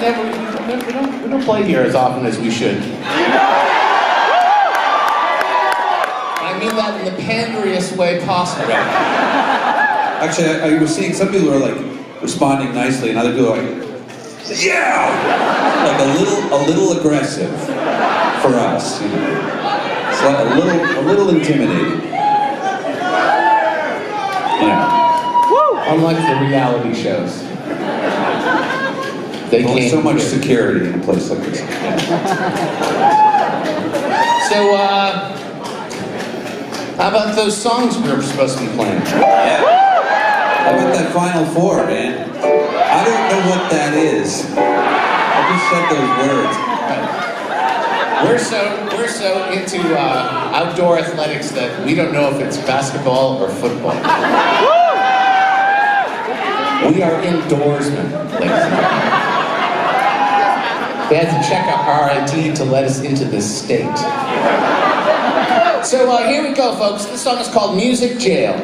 never, we don't, we don't, we don't play here as often as we should. I mean that in the panderiest way possible. Actually, I, I was seeing some people are like responding nicely, and other people are like, yeah, like a little, a little aggressive for us. You know, it's like a little, a little intimidating. Yeah. Unlike the reality shows. They Only can't so much hear. security in a place like this. So, uh, how about those songs we were supposed to be playing? Yeah. How about that Final Four, man? I don't know what that is. I just said those words. We're so we're so into uh, outdoor athletics that we don't know if it's basketball or football. We are indoorsmen, ladies and gentlemen. They had to check our ID to let us into this state. So uh, here we go, folks. This song is called Music Jail.